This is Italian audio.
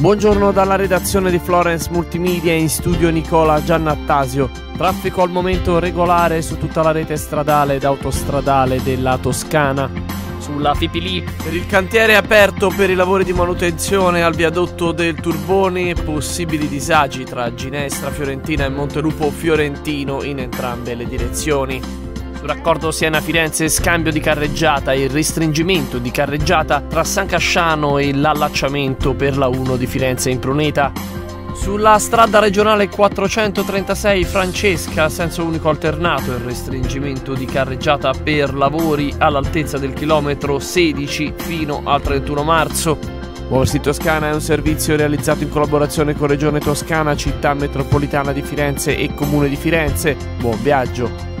Buongiorno dalla redazione di Florence Multimedia in studio Nicola Giannattasio. Traffico al momento regolare su tutta la rete stradale ed autostradale della Toscana. Sulla Fipili per il cantiere aperto per i lavori di manutenzione al viadotto del Turboni possibili disagi tra Ginestra Fiorentina e Montelupo Fiorentino in entrambe le direzioni. Sul raccordo Siena-Firenze scambio di carreggiata e restringimento di carreggiata tra San Casciano e l'allacciamento per la 1 di Firenze in Pruneta. Sulla strada regionale 436 Francesca, senso unico alternato, il restringimento di carreggiata per lavori all'altezza del chilometro 16 fino al 31 marzo. Muoversi Toscana è un servizio realizzato in collaborazione con Regione Toscana, Città Metropolitana di Firenze e Comune di Firenze. Buon viaggio!